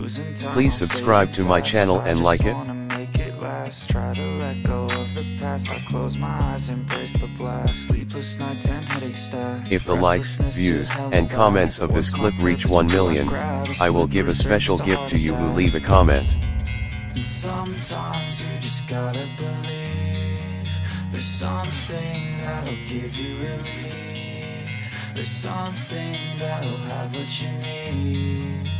Please subscribe to my channel and like it. Try to let go of the past. I close my eyes, embrace the blast. Sleepless nights and headaches stack. If the likes, views, and comments of this clip reach purpose 1 when I million, I will give a special gift to you who leave a comment. And sometimes you just gotta believe There's something that'll give you relief There's something that'll have what you need